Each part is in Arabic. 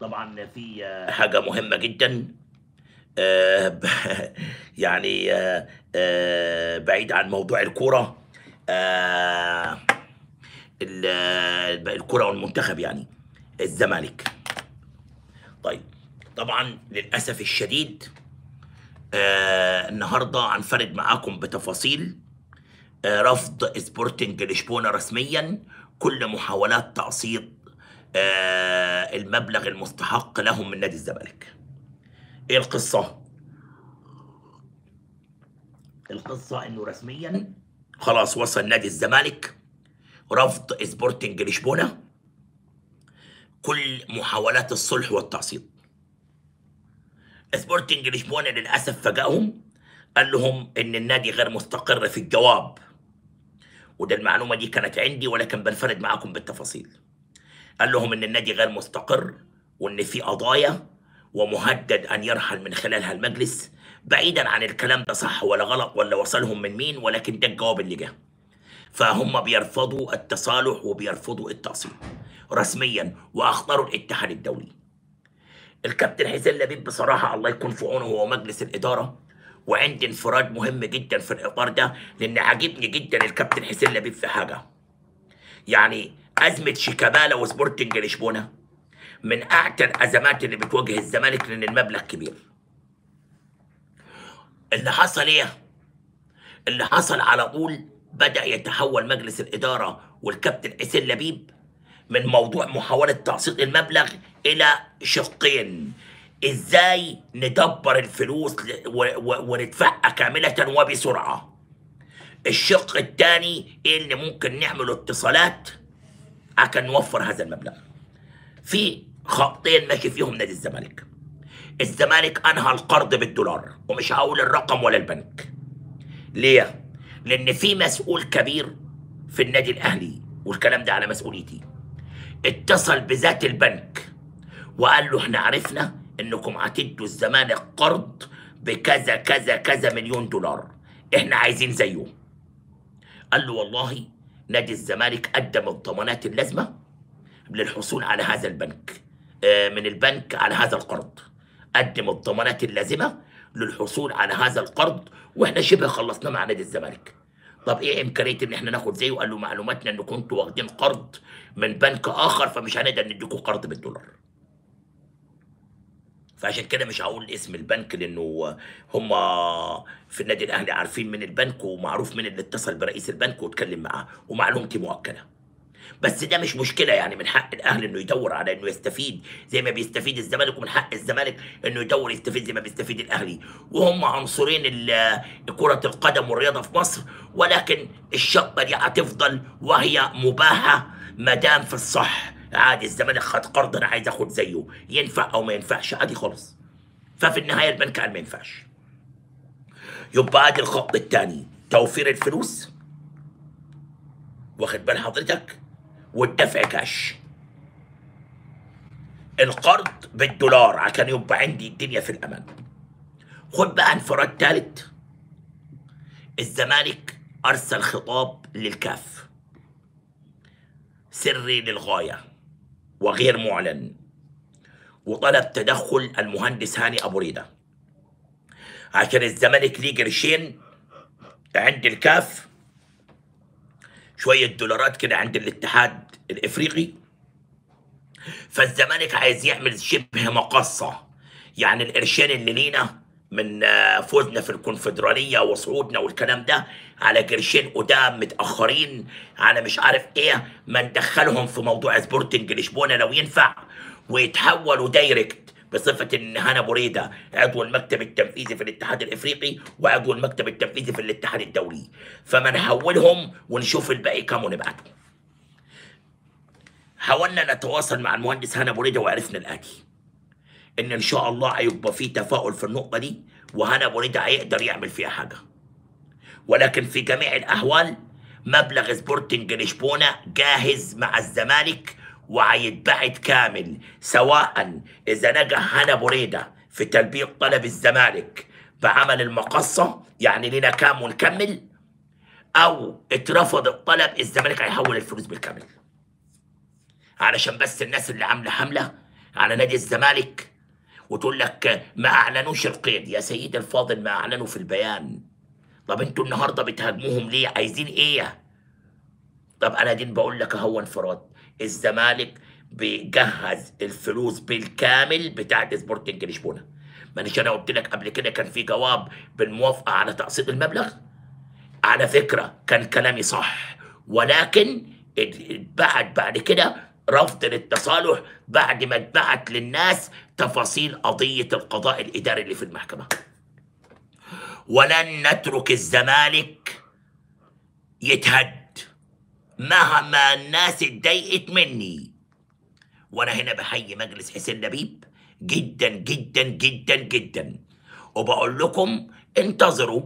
طبعا في آه، حاجة مهمة جدا. آه، يعني آه، بعيد عن موضوع الكورة ال- الكرة والمنتخب يعني الزمالك. طيب طبعا للأسف الشديد النهارده هنفرد معاكم بتفاصيل رفض سبورتنج لشبونة رسميا كل محاولات تقسيط المبلغ المستحق لهم من نادي الزمالك. إيه القصة؟ القصة إنه رسميا خلاص وصل نادي الزمالك رفض سبورتنج لشبونة كل محاولات الصلح والتقسيط. سبورتنج لشبونة للأسف فاجأهم قال لهم إن النادي غير مستقر في الجواب وده المعلومة دي كانت عندي ولكن بنفرد معاكم بالتفاصيل قال لهم إن النادي غير مستقر وإن في قضايا ومهدد أن يرحل من خلالها المجلس بعيدا عن الكلام ده صح ولا غلط ولا وصلهم من مين ولكن ده الجواب اللي جه. فهم بيرفضوا التصالح وبيرفضوا التقسيط رسميا وأخطروا الاتحاد الدولي. الكابتن حسين لبيب بصراحة الله يكون في عونه هو مجلس الإدارة وعندي انفراد مهم جدا في الإطار ده لأن عاجبني جدا الكابتن حسين لبيب في حاجة. يعني أزمة شيكابالا وسبورتنج لشبونة من أعتى الأزمات اللي بتواجه الزمالك لأن المبلغ كبير. اللي حصل إيه؟ اللي حصل على طول بدأ يتحول مجلس الإدارة والكابتن حسين لبيب من موضوع محاولة تقسيط المبلغ إلى شقين. إزاي ندبر الفلوس وندفعها كاملة وبسرعة؟ الشق الثاني إيه اللي ممكن نعمله اتصالات؟ عشان نوفر هذا المبلغ. في خطين ماشي فيهم نادي الزمالك. الزمالك أنهى القرض بالدولار ومش هقول الرقم ولا البنك. ليه؟ لأن في مسؤول كبير في النادي الأهلي والكلام ده على مسؤوليتي. اتصل بذات البنك وقال له إحنا عرفنا إنكم هتدوا الزمالك قرض بكذا كذا كذا مليون دولار. إحنا عايزين زيه قال له والله نادي الزمالك قدم الضمانات اللازمة للحصول على هذا البنك آه، من البنك على هذا القرض. قدم الضمانات اللازمة للحصول على هذا القرض وإحنا شبه خلصنا مع نادي الزمالك. طب إيه إمكانية إن إحنا ناخد زيه؟ قال له معلوماتنا إن كنتوا واخدين قرض من بنك آخر فمش هنقدر نديكوا قرض بالدولار. فعشان كده مش هقول اسم البنك لأنه هم في النادي الأهلي عارفين من البنك ومعروف مين اللي اتصل برئيس البنك واتكلم معاه ومعلومتي مؤكدة. بس ده مش مشكلة يعني من حق الأهلي إنه يدور على إنه يستفيد زي ما بيستفيد الزمالك ومن حق الزمالك إنه يدور يستفيد زي ما بيستفيد الأهلي. وهم عنصرين كرة القدم والرياضة في مصر ولكن الشقة دي هتفضل وهي مباحه ما دام في الصح. عادي الزمالك خد قرض أنا عايز أخد زيه. ينفع أو ما ينفعش؟ عادي خالص. ففي النهاية البنك قال ما ينفعش. يبقى أدي الخط الثاني توفير الفلوس. واخد بال حضرتك؟ والدفع كاش. القرض بالدولار عشان يبقى عندي الدنيا في الأمان. خد بقى انفراد ثالث الزمالك أرسل خطاب للكاف. سري للغاية. وغير معلن. وطلب تدخل المهندس هاني أبو ريدة. عشان الزمالك ليه قرشين عند الكاف شوية دولارات كده عند الاتحاد الإفريقي. فالزمالك عايز يعمل شبه مقاصة. يعني القرشين اللي لينا من آه، فوزنا في الكونفدرالية وصعودنا والكلام ده على قرشين قدام متأخرين. على مش عارف إيه ما ندخلهم في موضوع سبورتنج لشبونة لو ينفع ويتحولوا direct بصفة إن هاني أبو ريدة عضو المكتب التنفيذي في الاتحاد الإفريقي وعضو المكتب التنفيذي في الاتحاد الدولي. فما نحولهم ونشوف الباقي كام ونبعته. حاولنا نتواصل مع المهندس هانا بوريدا وعرفنا الآتي. إن إن شاء الله هيبقى في تفاؤل في النقطة دي وهنا بوريدا هيقدر يعمل فيها حاجة. ولكن في جميع الأحوال مبلغ سبورتنج لشبونة جاهز مع الزمالك وهيتبعت كامل سواء إذا نجح هنا بوريدا في تلبية طلب الزمالك بعمل المقصة يعني لنا كام ونكمل أو اترفض الطلب الزمالك هيحول الفلوس بالكامل. علشان بس الناس اللي عاملة حملة على نادي الزمالك وتقول لك ما أعلنوش القيد. يا سيدي الفاضل ما أعلنوا في البيان. طب أنتوا النهارده بتهاجموهم ليه؟ عايزين إيه؟ طب أنا دين بقول لك أهو انفراد. الزمالك بيجهز الفلوس بالكامل بتاعت سبورتنج لشبونة. مانيش أنا قلت لك قبل كده كان في جواب بالموافقة على تقسيط المبلغ؟ على فكرة كان كلامي صح. ولكن اتبعت بعد كده رفض للتصالح بعد ما اتبعت للناس تفاصيل قضية القضاء الإداري اللي في المحكمة. ولن نترك الزمالك يتهد مهما الناس اتضايقت مني. وأنا هنا بحيي مجلس حسين لبيب جدا جدا جدا جدا. وبقول لكم انتظروا.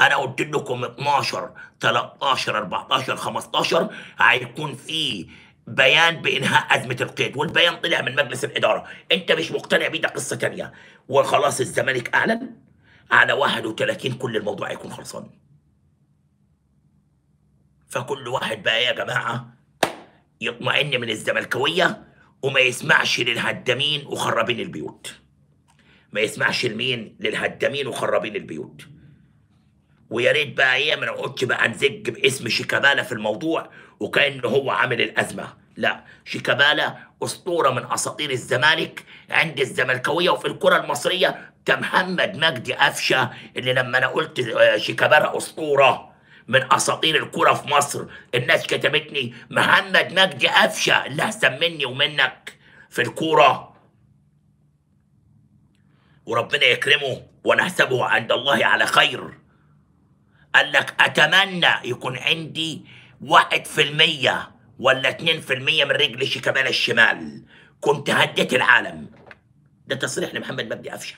أنا قلت لكم 12 13 14 15 هيكون في بيان بإنهاء أزمة القيد والبيان طلع من مجلس الإدارة. أنت مش مقتنع بيه ده قصة تانية. وخلاص الزمالك أعلن. على 31 كل الموضوع هيكون خلصان. فكل واحد بقى يا جماعة يطمئن من الزملكاوية وما يسمعش للهدامين وخرابين البيوت. ما يسمعش لمين؟ للهدامين وخرابين البيوت. ويا ريت بقى إيه ما نقعدش بقى نزج باسم شيكابالا في الموضوع وكأنه هو عامل الأزمة. لا شيكابالا أسطورة من أساطير الزمالك عند الزملكاوية وفي الكرة المصرية. كمحمد مجدي قفشة اللي لما أنا قلت آه، شيكابالا أسطورة من أساطير الكرة في مصر. الناس كتبتني محمد مجدي قفشة اللي احسن مني ومنك في الكورة. وربنا يكرمه ونحسبه عند الله على خير. قال لك أتمنى يكون عندي واحد في المية ولا اتنين في المية من رجل شيكابالا الشمال. كنت هديت العالم. ده تصريح لمحمد مجدي قفشة.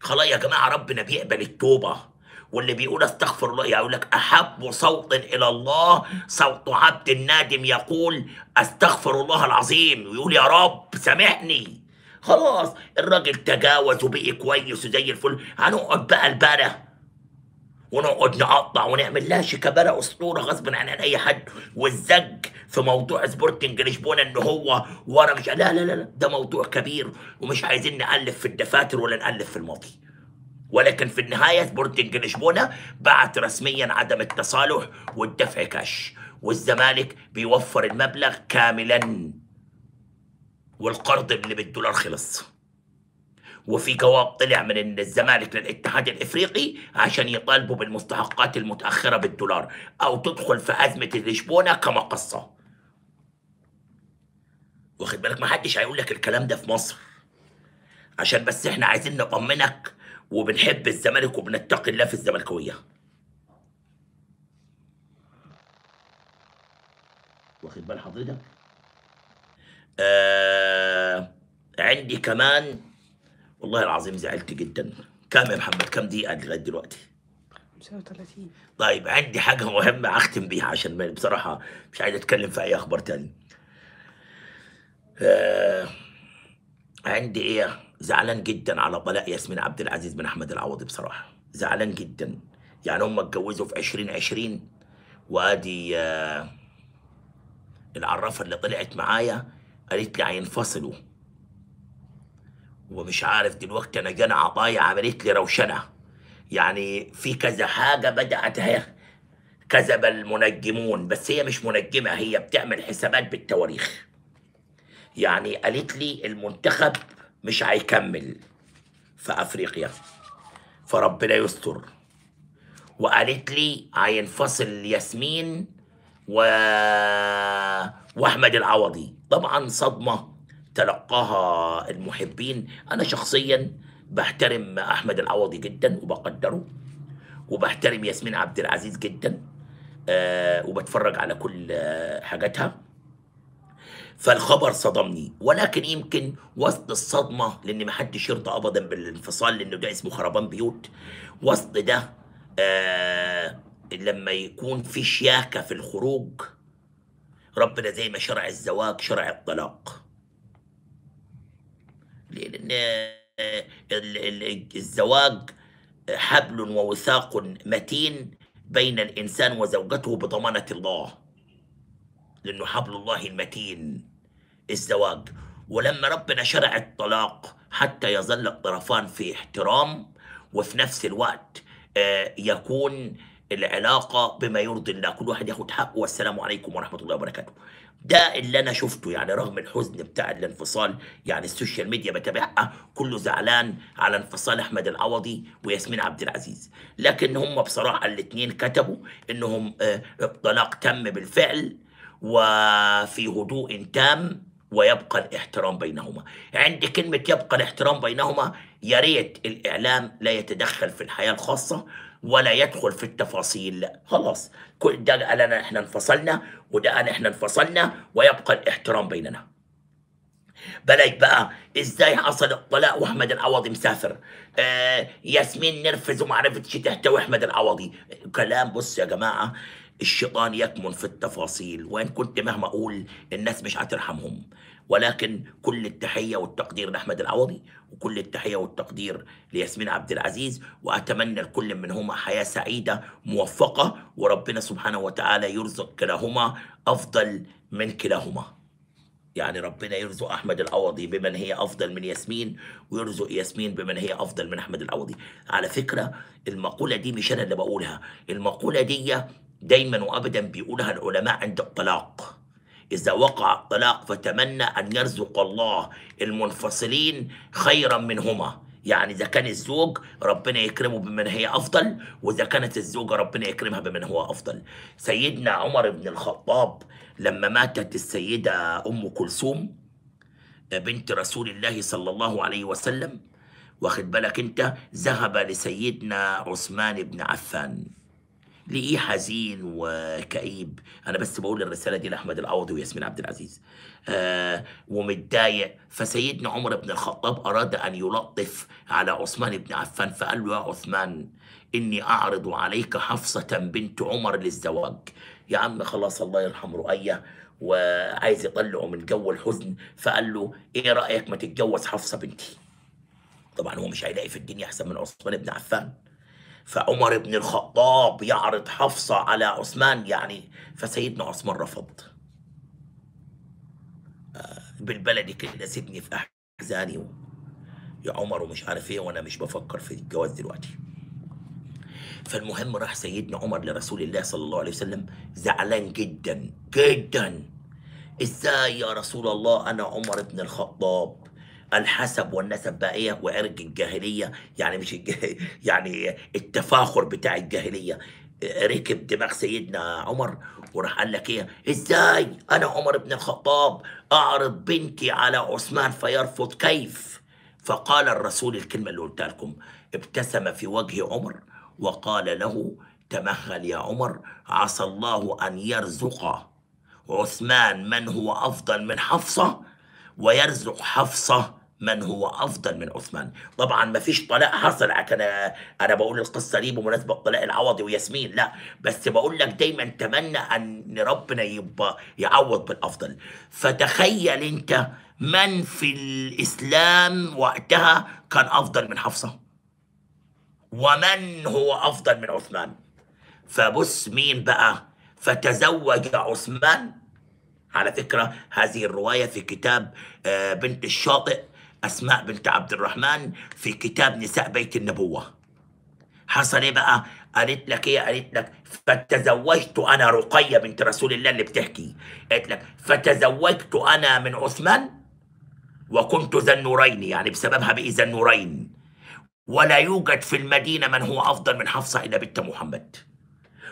خلاص يا جماعة ربنا بيقبل التوبة. واللي بيقول استغفر الله يقول لك أحب صوت إلى الله صوت عبد النادم يقول أستغفر الله العظيم. ويقول يا رب سامحني. خلاص الراجل تجاوز وبقي كويس وزي الفل. هنقعد بقى البره ونقعد نقطع ونعمل لها شيكابالا أسطورة غصب عن أي حد. والزج في موضوع سبورتنج لشبونة إن هو ورا مش لا لا لا ده موضوع كبير ومش عايزين نألف في الدفاتر ولا نألف في الماضي. ولكن في النهاية سبورتنج لشبونة بعت رسميا عدم التصالح والدفع كاش. والزمالك بيوفر المبلغ كاملا. والقرض اللي بالدولار خلص. وفي جواب طلع من الزمالك للاتحاد الإفريقي عشان يطالبوا بالمستحقات المتأخرة بالدولار أو تدخل في أزمة لشبونه كمقصه واخد بالك؟ ما حدش هيقول لك الكلام ده في مصر. عشان بس إحنا عايزين نطمنك وبنحب الزمالك وبنتقي الله في الزملكاوية. واخد بال حضرتك؟ آه عندي كمان والله العظيم زعلت جدا كام يا محمد كام دقيقة لغاية دلوقتي 35 طيب عندي حاجة مهمة أختم بيها عشان بصراحة مش عايز أتكلم في أي أخبار تاني. آه عندي إيه؟ زعلان جدا على طلاق ياسمين عبد العزيز بن أحمد العوضي بصراحة. زعلان جدا. يعني هم اتجوزوا في 2020 وأدي آه العرافة اللي طلعت معايا قالت لي هينفصلوا. ومش عارف دلوقتي أنا جانا عطايا عملت لي روشنة. يعني في كذا حاجة بدأت هي كذب المنجمون بس هي مش منجمة هي بتعمل حسابات بالتواريخ. يعني قالت لي المنتخب مش هيكمل في أفريقيا فربنا يستر. وقالت لي هينفصل ياسمين و... وأحمد العوضي. طبعا صدمة. تلقاها المحبين. أنا شخصيا بحترم أحمد العوضي جدا وبقدره وبحترم ياسمين عبد العزيز جدا آه وبتفرج على كل آه حاجاتها. فالخبر صدمني ولكن يمكن وسط الصدمة لأن ما حدش يرضى ابدا بالانفصال لأنه ده اسمه خربان بيوت. وسط ده آه لما يكون في شياكة في الخروج ربنا زي ما شرع الزواج شرع الطلاق. ال- الزواج حبل ووثاق متين بين الإنسان وزوجته بضمانة الله. لأنه حبل الله المتين الزواج. ولما ربنا شرع الطلاق حتى يظل الطرفان في احترام وفي نفس الوقت آه، يكون العلاقة بما يرضي الله. كل واحد ياخد حقه. والسلام عليكم ورحمة الله وبركاته. ده اللي أنا شفته يعني رغم الحزن بتاع الانفصال يعني ال social media بتابعها كله زعلان على انفصال أحمد العوضي وياسمين عبد العزيز. لكن هم بصراحة الاثنين كتبوا إنهم آه، الطلاق تم بالفعل وفي هدوء تام ويبقى الاحترام بينهما. عند كلمة يبقى الاحترام بينهما يا ريت الإعلام لا يتدخل في الحياة الخاصة ولا يدخل في التفاصيل. لا خلاص. كل ده قال أنا إحنا انفصلنا وده قال إحنا انفصلنا ويبقى الاحترام بيننا. بلاك بقى إزاي حصل الطلاق وأحمد العوضي مسافر؟ آه ياسمين نرفز وما عرفتش تحتوي أحمد العوضي. كلام بص يا جماعة الشيطان يكمن في التفاصيل. وإن كنت مهما أقول الناس مش هترحمهم. ولكن كل التحية والتقدير لأحمد العوضي وكل التحية والتقدير لياسمين عبد العزيز وأتمنى لكل منهما حياة سعيدة موفقة وربنا سبحانه وتعالى يرزق كلاهما أفضل من كلاهما. يعني ربنا يرزق أحمد العوضي بمن هي أفضل من ياسمين ويرزق ياسمين بمن هي أفضل من أحمد العوضي. على فكرة المقولة دي مش أنا اللي بقولها المقولة دي دايما وابدا بيقولها العلماء عند الطلاق. إذا وقع الطلاق فتمنى أن يرزق الله المنفصلين خيرا منهما. يعني إذا كان الزوج ربنا يكرمه بمن هي أفضل وإذا كانت الزوجة ربنا يكرمها بمن هو أفضل. سيدنا عمر بن الخطاب لما ماتت السيدة أم كلثوم بنت رسول الله صلى الله عليه وسلم واخد بالك أنت ذهب لسيدنا عثمان بن عفان. لقيه حزين وكئيب. أنا بس بقول الرسالة دي لأحمد العوضي وياسمين عبد العزيز. آه ومتضايق. فسيدنا عمر بن الخطاب أراد أن يلطف على عثمان بن عفان فقال له يا عثمان إني أعرض عليك حفصة بنت عمر للزواج. يا عم خلاص الله يرحم رؤية وعايز يطلعه من جو الحزن. فقال له إيه رأيك ما تتجوز حفصة بنتي؟ طبعا هو مش هيلاقي في الدنيا أحسن من عثمان بن عفان. فعمر بن الخطاب يعرض حفصة على عثمان يعني فسيدنا عثمان رفض آه، بالبلدي كده سيبني في أحزاني و... يا عمر ومش عارف إيه وأنا مش بفكر في الجواز دلوقتي. فالمهم راح سيدنا عمر لرسول الله صلى الله عليه وسلم زعلان جدا جدا. إزاي يا رسول الله أنا عمر بن الخطاب؟ الحسب والنسب بقى إيه؟ وعرق الجاهلية. يعني مش. يعني التفاخر بتاع الجاهلية. ركب دماغ سيدنا عمر وراح قال لك إيه؟ إزاي أنا عمر بن الخطاب أعرض بنتي على عثمان فيرفض كيف؟ فقال الرسول الكلمة اللي قلتها لكم ابتسم في وجه عمر وقال له تمهل يا عمر عسى الله أن يرزق عثمان من هو أفضل من حفصة. ويرزق حفصة من هو أفضل من عثمان. طبعا ما فيش طلاق حصل. أنا أنا بقول القصة دي بمناسبة طلاق العوضي وياسمين. لا بس بقول لك دايما تمنى أن ربنا يبقى يعوض بالأفضل. فتخيل أنت من في الإسلام وقتها كان أفضل من حفصة؟ ومن هو أفضل من عثمان؟ فبص مين بقى؟ فتزوج عثمان على فكرة هذه الرواية في كتاب آه، بنت الشاطئ أسماء بنت عبد الرحمن في كتاب نساء بيت النبوة. حصل إيه بقى؟ قالت لك إيه؟ قالت لك فتزوجت أنا رقية بنت رسول الله اللي بتحكي. قالت لك فتزوجت أنا من عثمان وكنت ذا النورين يعني بسببها بقي ذا النورين ولا يوجد في المدينة من هو أفضل من حفصة إلا بنت محمد.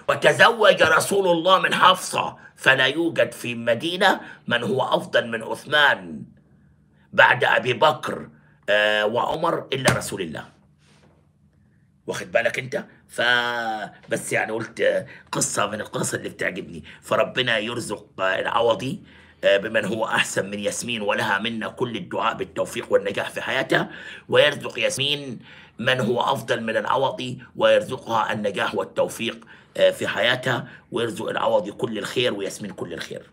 وتزوج رسول الله من حفصة فلا يوجد في المدينة من هو أفضل من عثمان بعد أبي بكر آه وعمر إلا رسول الله. واخد بالك أنت؟ ف بس يعني قلت آه، قصة من القصص اللي بتعجبني. فربنا يرزق آه، العوضي بمن هو أحسن من ياسمين ولها منا كل الدعاء بالتوفيق والنجاح في حياتها. ويرزق ياسمين من هو أفضل من العوضي ويرزقها النجاح والتوفيق. في حياتها ويرزق العوضي كل الخير وياسمين كل الخير.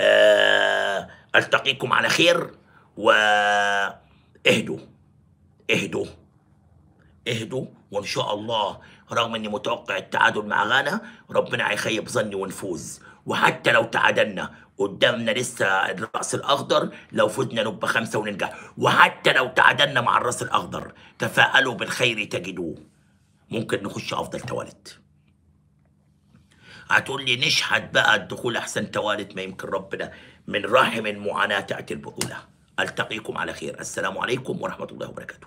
آه، ألتقيكم على خير واهدوا اهدوا اهدوا وإن شاء الله رغم إني متوقع التعادل مع غانا ربنا هيخيب ظني ونفوز وحتى لو تعادلنا قدامنا لسه الرأس الأخضر لو فزنا نبقى خمسة وننجح. وحتى لو تعادلنا مع الرأس الأخضر تفاءلوا بالخير تجدوه. ممكن نخش أفضل توالت هتقول لي نشحت بقى الدخول أحسن توالت ما يمكن ربنا من رحم المعاناه تأتي البطوله ألتقيكم على خير. السلام عليكم ورحمة الله وبركاته.